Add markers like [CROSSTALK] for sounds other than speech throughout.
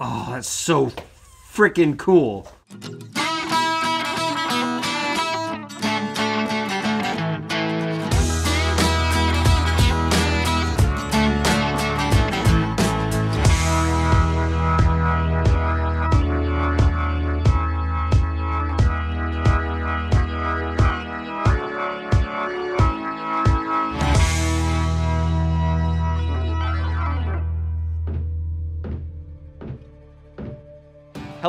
Oh, that's so freaking cool.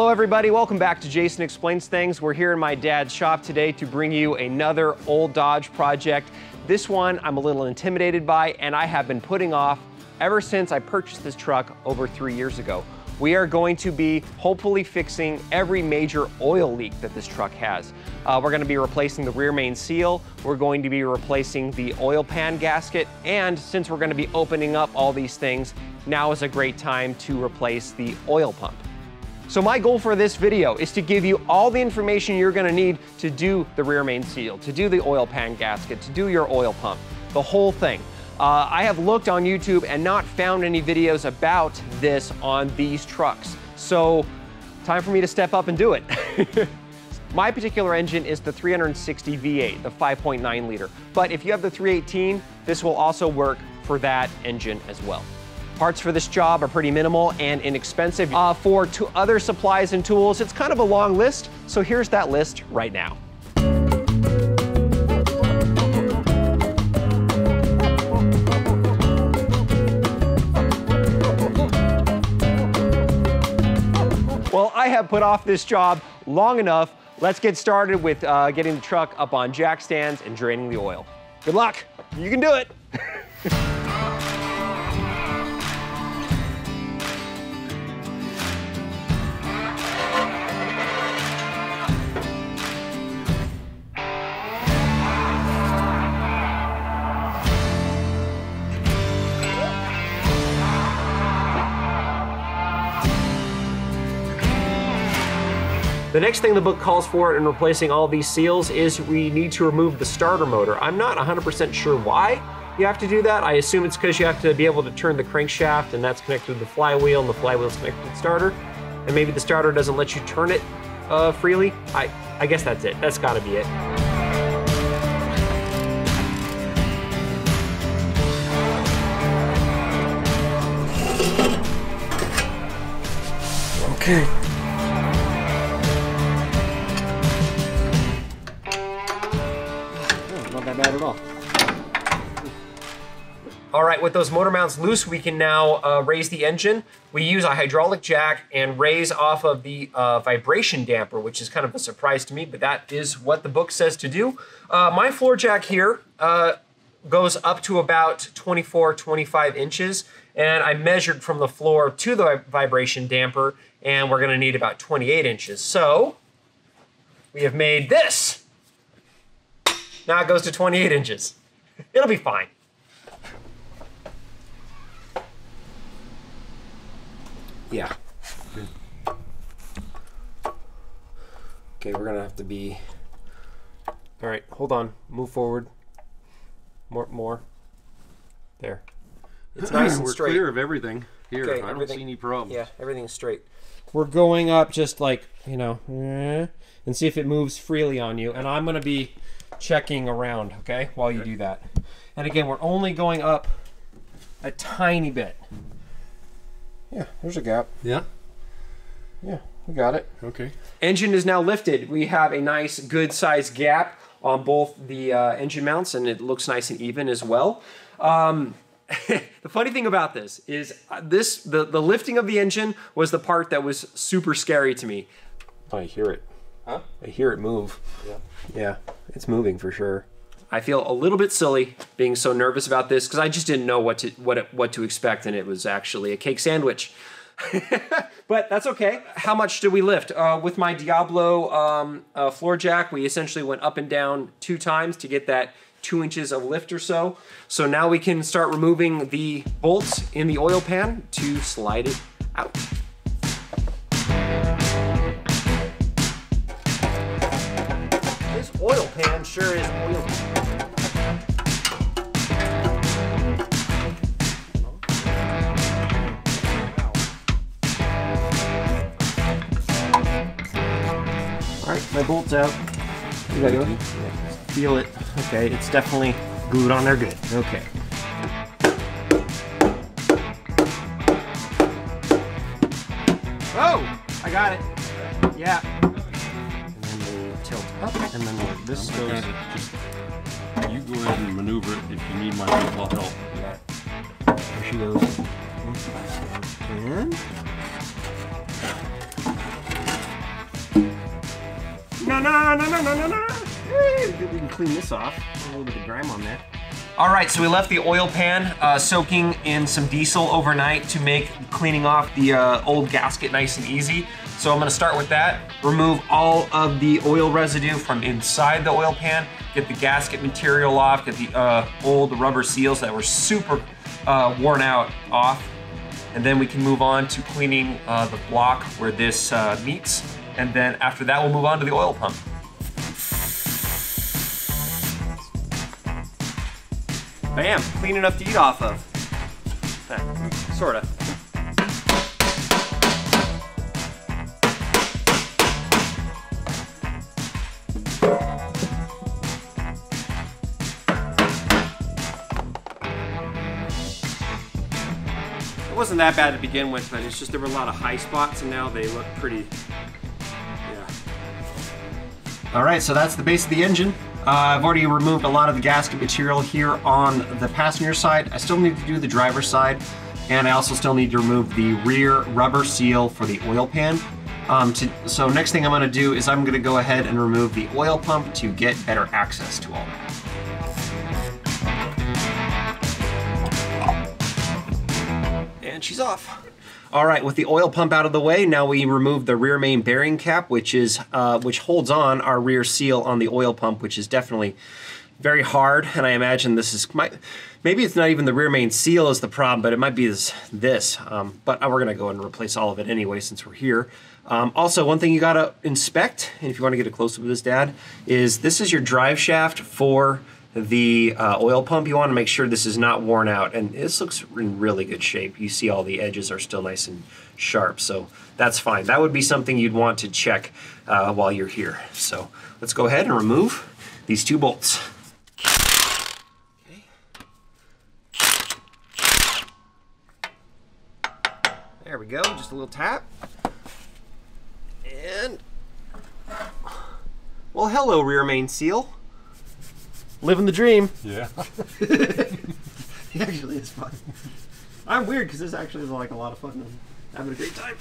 Hello everybody, welcome back to Jason Explains Things. We're here in my dad's shop today to bring you another old Dodge project. This one I'm a little intimidated by and I have been putting off ever since I purchased this truck over three years ago. We are going to be hopefully fixing every major oil leak that this truck has. Uh, we're going to be replacing the rear main seal, we're going to be replacing the oil pan gasket, and since we're going to be opening up all these things, now is a great time to replace the oil pump. So my goal for this video is to give you all the information you're gonna need to do the rear main seal, to do the oil pan gasket, to do your oil pump, the whole thing. Uh, I have looked on YouTube and not found any videos about this on these trucks. So time for me to step up and do it. [LAUGHS] My particular engine is the 360 V8, the 5.9 liter. But if you have the 318, this will also work for that engine as well. Parts for this job are pretty minimal and inexpensive. Uh, for two other supplies and tools, it's kind of a long list, so here's that list right now. Well, I have put off this job long enough. Let's get started with uh, getting the truck up on jack stands and draining the oil. Good luck. You can do it. [LAUGHS] The next thing the book calls for in replacing all these seals is we need to remove the starter motor. I'm not 100% sure why you have to do that. I assume it's because you have to be able to turn the crankshaft and that's connected to the flywheel and the flywheel is connected to the starter. And maybe the starter doesn't let you turn it uh, freely. I, I guess that's it. That's gotta be it. Okay. With those motor mounts loose, we can now uh, raise the engine. We use a hydraulic jack and raise off of the uh, vibration damper, which is kind of a surprise to me, but that is what the book says to do. Uh, my floor jack here uh, goes up to about 24, 25 inches, and I measured from the floor to the vibration damper, and we're gonna need about 28 inches. So, we have made this. Now it goes to 28 inches. It'll be fine. Yeah. Okay, we're gonna have to be. All right, hold on. Move forward. More, more. There. It's [CLEARS THROAT] nice and We're straight. clear of everything here. Okay, I don't see any problems. Yeah, everything's straight. We're going up just like, you know, eh, and see if it moves freely on you. And I'm going to be checking around, okay, while you do that. And again, we're only going up a tiny bit. Yeah, there's a gap. Yeah. Yeah, we got it. Okay. Engine is now lifted. We have a nice, good sized gap on both the uh, engine mounts, and it looks nice and even as well. Um, [LAUGHS] the funny thing about this is uh, this the, the lifting of the engine was the part that was super scary to me. I hear it. Huh? I hear it move. Yeah. Yeah, it's moving for sure. I feel a little bit silly being so nervous about this because I just didn't know what to what what to expect, and it was actually a cake sandwich. [LAUGHS] but that's okay. How much did we lift? Uh, with my Diablo um, uh, floor jack, we essentially went up and down two times to get that two inches of lift or so. So now we can start removing the bolts in the oil pan to slide it out. This oil pan sure is oily. Bolts out. You gotta go. Feel it. Okay, it's definitely glued on there good. Okay. Oh, I got it. Yeah. And then we tilt up, and then this goes. Just, you go ahead and maneuver it. If you need my help, I'll help. There she goes. And no, no, no, no, no, no. We can clean this off. A little bit of grime on there. All right, so we left the oil pan uh, soaking in some diesel overnight to make cleaning off the uh, old gasket nice and easy. So I'm gonna start with that. Remove all of the oil residue from inside the oil pan, get the gasket material off, get the uh, old rubber seals that were super uh, worn out off. And then we can move on to cleaning uh, the block where this uh, meets. And then after that, we'll move on to the oil pump. Bam, clean enough to eat off of. Sorta. It wasn't that bad to begin with, but it's just there were a lot of high spots and now they look pretty. All right, so that's the base of the engine. Uh, I've already removed a lot of the gasket material here on the passenger side. I still need to do the driver's side, and I also still need to remove the rear rubber seal for the oil pan. Um, to, so next thing I'm gonna do is I'm gonna go ahead and remove the oil pump to get better access to all that. And she's off. All right, with the oil pump out of the way, now we remove the rear main bearing cap, which is uh, which holds on our rear seal on the oil pump, which is definitely very hard. And I imagine this is my, maybe it's not even the rear main seal is the problem, but it might be this. this. Um, but we're gonna go and replace all of it anyway since we're here. Um, also, one thing you gotta inspect, and if you want to get a close up of this, Dad, is this is your drive shaft for the uh, oil pump, you want to make sure this is not worn out. And this looks in really good shape. You see all the edges are still nice and sharp, so that's fine. That would be something you'd want to check uh, while you're here. So let's go ahead and remove these two bolts. Okay. There we go, just a little tap. And, well, hello, rear main seal. Living the dream. Yeah. [LAUGHS] It actually is fun. I'm weird because this actually is like a lot of fun. and having a great time.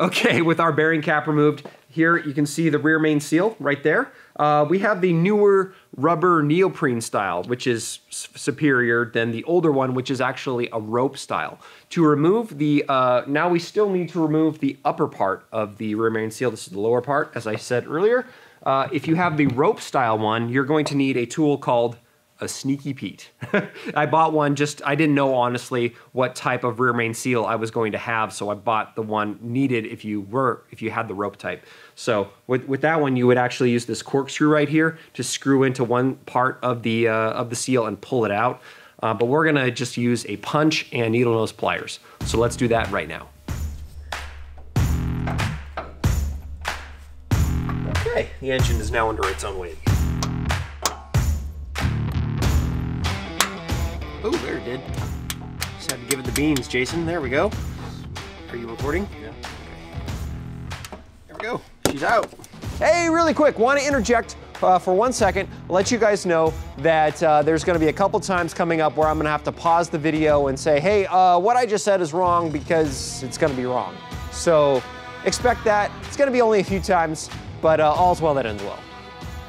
Okay, with our bearing cap removed, here you can see the rear main seal right there. Uh, we have the newer rubber neoprene style, which is s- superior than the older one, which is actually a rope style. To remove the, uh, now we still need to remove the upper part of the rear main seal. This is the lower part, as I said earlier. Uh, if you have the rope style one, you're going to need a tool called a sneaky Pete. [LAUGHS] I bought one just, I didn't know honestly what type of rear main seal I was going to have, so I bought the one needed if you were, if you had the rope type. So with, with that one, you would actually use this corkscrew right here to screw into one part of the, uh, of the seal and pull it out. Uh, but we're gonna just use a punch and needle nose pliers. So let's do that right now. Okay, the engine is now under its own weight. Oh, there it did. Just had to give it the beans, Jason. There we go. Are you recording? Yeah. There we go. She's out. Hey, really quick, want to interject uh, for one second, let you guys know that uh, there's going to be a couple times coming up where I'm going to have to pause the video and say, hey, uh, what I just said is wrong because it's going to be wrong. So expect that. It's going to be only a few times, but uh, all's well that ends well.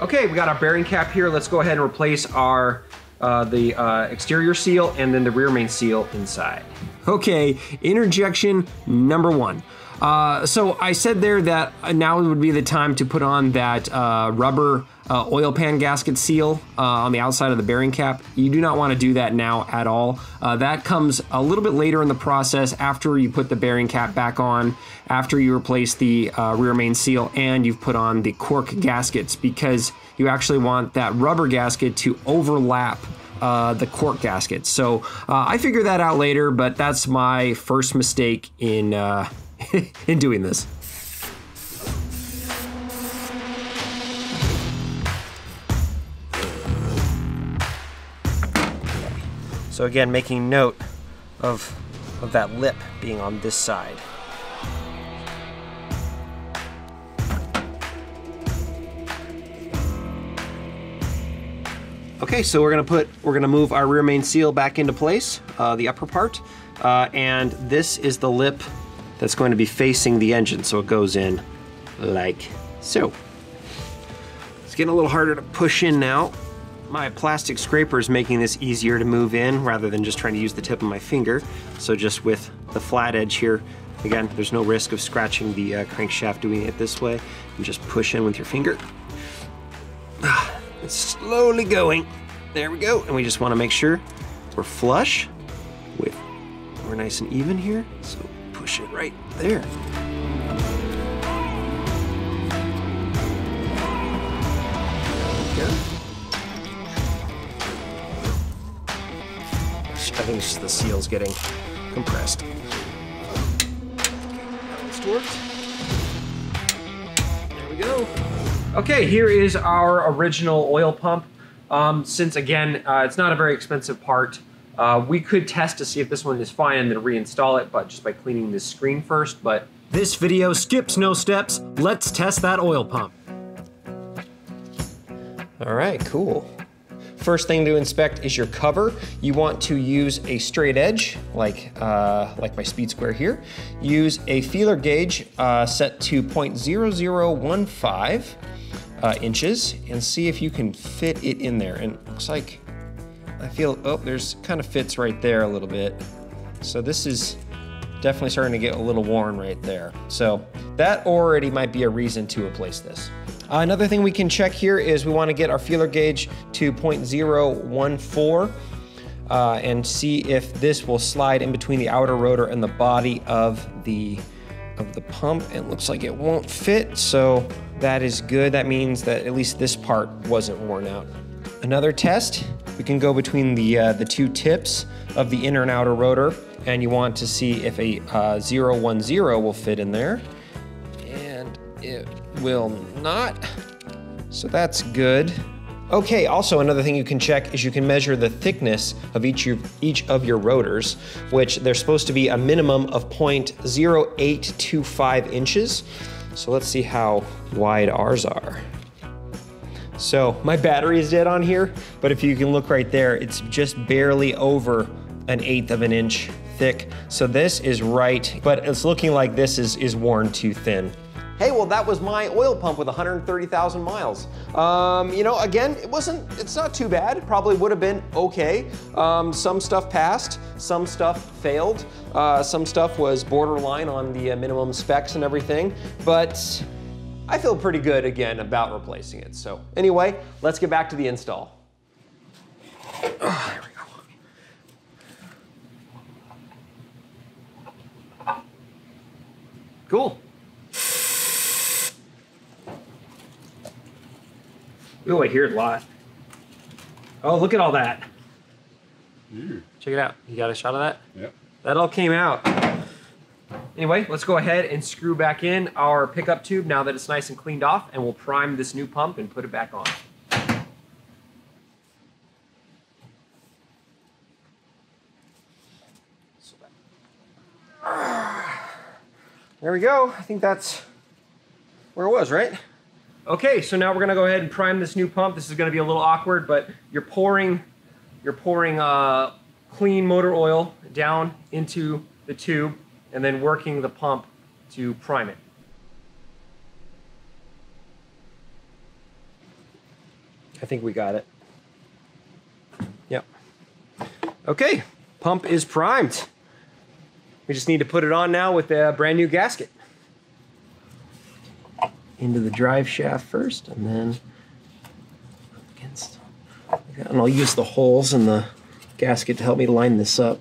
Okay, we got our bearing cap here. Let's go ahead and replace our uh, the uh, exterior seal and then the rear main seal inside. Okay, interjection number one. Uh, so I said there that now would be the time to put on that uh, rubber uh, oil pan gasket seal uh, on the outside of the bearing cap. You do not want to do that now at all. Uh, that comes a little bit later in the process after you put the bearing cap back on, after you replace the uh, rear main seal, and you've put on the cork gaskets because you actually want that rubber gasket to overlap uh, the cork gasket. So uh, I figure that out later, but that's my first mistake in uh, [LAUGHS] in doing this. So again, making note of, of that lip being on this side. Okay, so we're gonna put, we're gonna move our rear main seal back into place, uh, the upper part, uh, and this is the lip that's going to be facing the engine, so it goes in like so. It's getting a little harder to push in now. My plastic scraper is making this easier to move in rather than just trying to use the tip of my finger. So just with the flat edge here, again, there's no risk of scratching the uh, crankshaft doing it this way. You just push in with your finger. It's slowly going. There we go. And we just want to make sure we're flush with, we're nice and even here. So push it right there. I think it's just the seal's getting compressed. This works. There we go. Okay, here is our original oil pump. Um, since again, uh, it's not a very expensive part, uh, we could test to see if this one is fine and then reinstall it, but just by cleaning this screen first, but. This video skips no steps. Let's test that oil pump. All right, cool. First thing to inspect is your cover. You want to use a straight edge, like, uh, like my speed square here. Use a feeler gauge uh, set to 0.0015 uh, inches and see if you can fit it in there. And looks like, I feel, oh, there's kind of fits right there a little bit. So this is definitely starting to get a little worn right there. So that already might be a reason to replace this. Uh, another thing we can check here is we want to get our feeler gauge to 0.014 uh, and see if this will slide in between the outer rotor and the body of the of the pump. It looks like it won't fit, so that is good. That means that at least this part wasn't worn out. Another test, we can go between the, uh, the two tips of the inner and outer rotor, and you want to see if a uh, 010 will fit in there. And it will not. So that's good. Okay, also another thing you can check is you can measure the thickness of each of, each of your rotors, which they're supposed to be a minimum of 0.0825 inches. So let's see how wide ours are. So my battery is dead on here, but if you can look right there, it's just barely over an eighth of an inch thick. So this is right, but it's looking like this is, is worn too thin. Hey, well, that was my oil pump with 130,000 miles. Um, you know, again, it wasn't, it's not too bad. It probably would have been okay. Um, some stuff passed, some stuff failed. Uh, some stuff was borderline on the uh, minimum specs and everything, but I feel pretty good again about replacing it. So anyway, let's get back to the install. Cool. Ooh, I hear it a lot. Oh, look at all that. Mm. Check it out. You got a shot of that? Yep. That all came out. Anyway, let's go ahead and screw back in our pickup tube now that it's nice and cleaned off, and we'll prime this new pump and put it back on. There we go. I think that's where it was, right? Okay, so now we're gonna go ahead and prime this new pump. This is gonna be a little awkward, but you're pouring, you're pouring uh, clean motor oil down into the tube and then working the pump to prime it. I think we got it. Yep. Okay, pump is primed. We just need to put it on now with a brand new gasket into the drive shaft first and then against and I'll use the holes in the gasket to help me line this up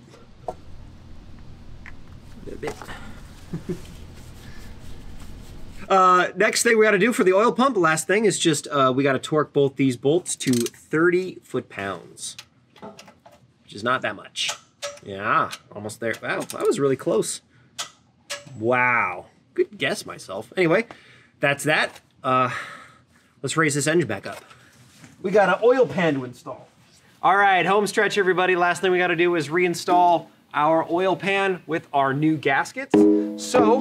a [LAUGHS] bit. uh, next thing we got to do for the oil pump, last thing is just uh, we got to torque both these bolts to 30 foot-pounds, which is not that much. Yeah, almost there. Wow, that was really close. Wow, good guess myself. Anyway, that's that. Uh, let's raise this engine back up. We got an oil pan to install. All right, home stretch, everybody. Last thing we got to do is reinstall our oil pan with our new gaskets. So,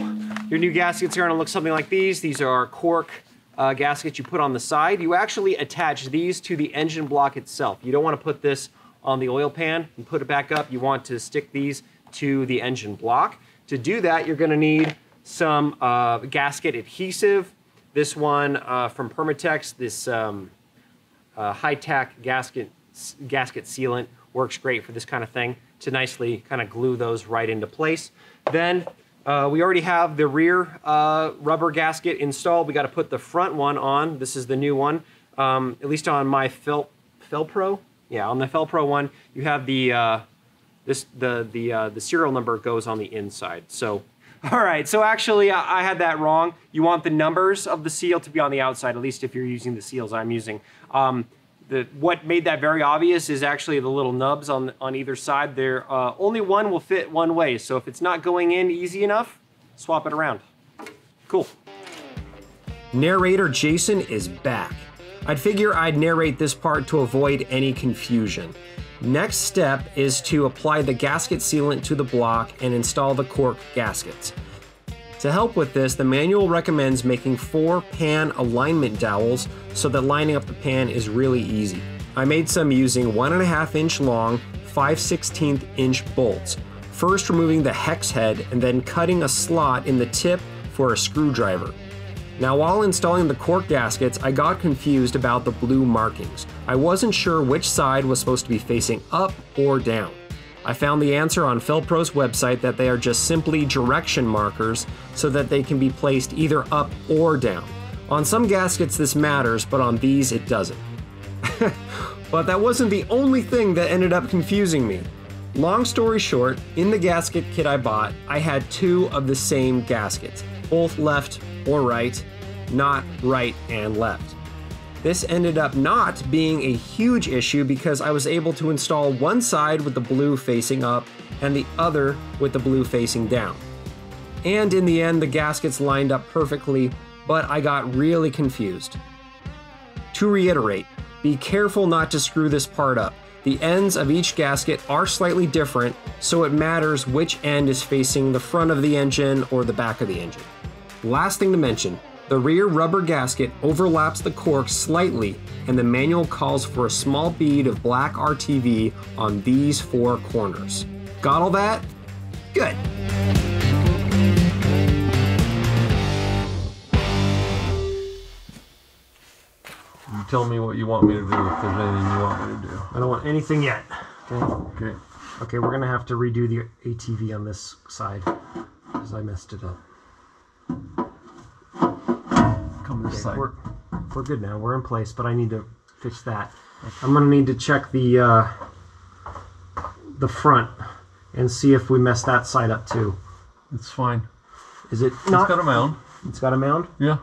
your new gaskets are going to look something like these. These are cork uh, gaskets you put on the side. You actually attach these to the engine block itself. You don't want to put this on the oil pan and put it back up. You want to stick these to the engine block. To do that, you're going to need some uh, gasket adhesive. This one uh, from Permatex, this um, uh, high-tack gasket gasket sealant works great for this kind of thing to nicely kind of glue those right into place. Then uh, we already have the rear uh, rubber gasket installed. We got to put the front one on. This is the new one. Um, at least on my Fel Fel-Pro, yeah, on the Fel-Pro one, you have the uh, this the the the serial number goes on the inside. So, [LAUGHS] all right. So actually, I, had that wrong. You want the numbers of the seal to be on the outside, at least if you're using the seals I'm using. Um, the, what made that very obvious is actually the little nubs on, on either side. There, uh, only one will fit one way. So if it's not going in easy enough, swap it around. Cool. Narrator Jason is back. I'd figure I'd narrate this part to avoid any confusion. Next step is to apply the gasket sealant to the block and install the cork gaskets. To help with this, the manual recommends making four pan alignment dowels so that lining up the pan is really easy. I made some using 1.5 inch long, 5 16 inch bolts, first removing the hex head and then cutting a slot in the tip for a screwdriver. Now while installing the cork gaskets, I got confused about the blue markings. I wasn't sure which side was supposed to be facing up or down. I found the answer on Fel-Pro's website that they are just simply direction markers so that they can be placed either up or down. On some gaskets this matters, but on these it doesn't. [LAUGHS] but that wasn't the only thing that ended up confusing me. Long story short, in the gasket kit I bought, I had two of the same gaskets, both left or right, not right and left. This ended up not being a huge issue because I was able to install one side with the blue facing up and the other with the blue facing down. And in the end, the gaskets lined up perfectly, but I got really confused. To reiterate, be careful not to screw this part up. The ends of each gasket are slightly different, so it matters which end is facing the front of the engine or the back of the engine. Last thing to mention, the rear rubber gasket overlaps the cork slightly, and the manual calls for a small bead of black RTV on these four corners. Got all that? Good. You tell me what you want me to do if there's anything you want me to do. I don't want anything yet. Okay. Okay. Okay, we're gonna have to redo the RTV on this side because I messed it up. Come this side. we're, we're good now. We're in place, but I need to fix that. I'm gonna need to check the uh, the front and see if we messed that side up too. It's fine. Is it It's got a mound. it's got a mound. Yeah.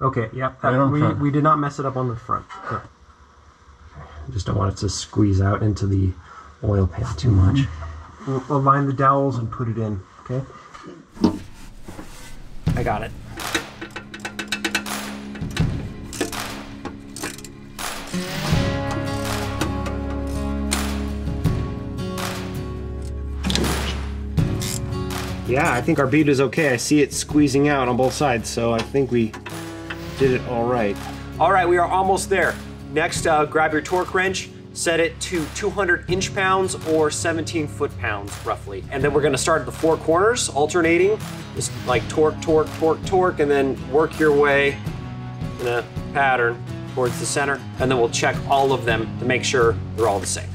Okay. Yep. Right on we front. we did not mess it up on the front. Good. Just don't want it to squeeze out into the oil pan too much. We'll, we'll line the dowels and put it in. Okay. I got it. Yeah, I think our bead is okay. I see it squeezing out on both sides, so I think we did it all right. All right, we are almost there. Next, uh, grab your torque wrench, set it to 200 inch pounds or 17 foot pounds, roughly. And then we're gonna start at the four corners, alternating, just like torque, torque, torque, torque, and then work your way in a pattern towards the center. And then we'll check all of them to make sure they're all the same.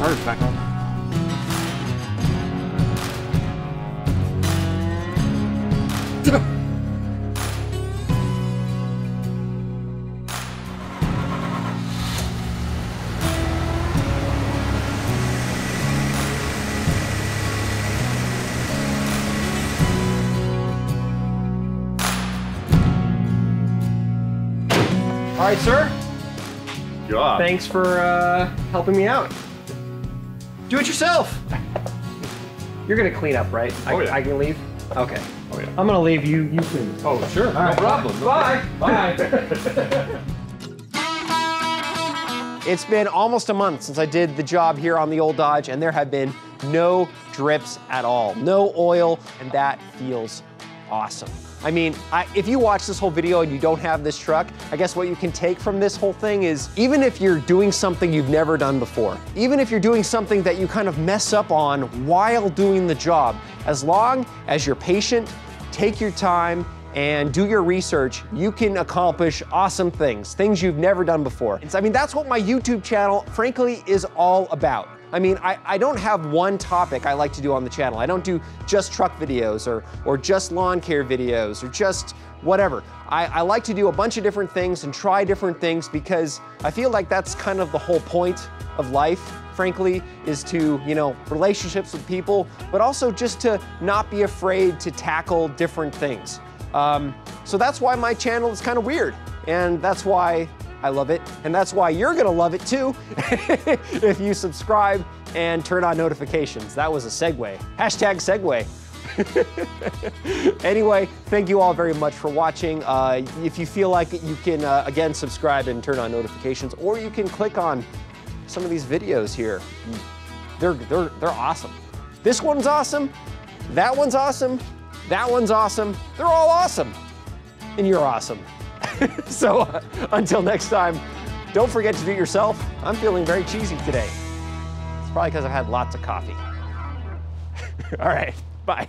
Starter's back on. All right, sir. Job. Thanks for uh, helping me out. Do it yourself. You're gonna clean up, right? I, Oh, yeah. I can leave. Okay. Oh, yeah. I'm gonna leave you. You can. Oh, sure. no problem. No Bye. Bye. [LAUGHS] It's been almost a month since I did the job here on the old Dodge, and there have been no drips at all, no oil, and that feels awesome. I mean, I, if you watch this whole video and you don't have this truck, I guess what you can take from this whole thing is even if you're doing something you've never done before, even if you're doing something that you kind of mess up on while doing the job, as long as you're patient, take your time, and do your research, you can accomplish awesome things, things you've never done before. I mean, that's what my YouTube channel, frankly, is all about. I mean, I, I don't have one topic I like to do on the channel. I don't do just truck videos or, or just lawn care videos or just whatever. I, I like to do a bunch of different things and try different things because I feel like that's kind of the whole point of life frankly, is to, you know, relationships with people, but also just to not be afraid to tackle different things. Um, so that's why my channel is kind of weird. And that's why I love it. And that's why you're gonna love it too [LAUGHS] if you subscribe and turn on notifications. That was a segue. Hashtag segue. [LAUGHS] anyway, thank you all very much for watching. Uh, if you feel like it, you can, uh, again, subscribe and turn on notifications, or you can click on some of these videos here. They're, they're, they're awesome. This one's awesome. That one's awesome. That one's awesome. They're all awesome. And you're awesome. [LAUGHS] so uh, until next time, don't forget to do it yourself. I'm feeling very cheesy today. It's probably because I've had lots of coffee. [LAUGHS] all right, bye.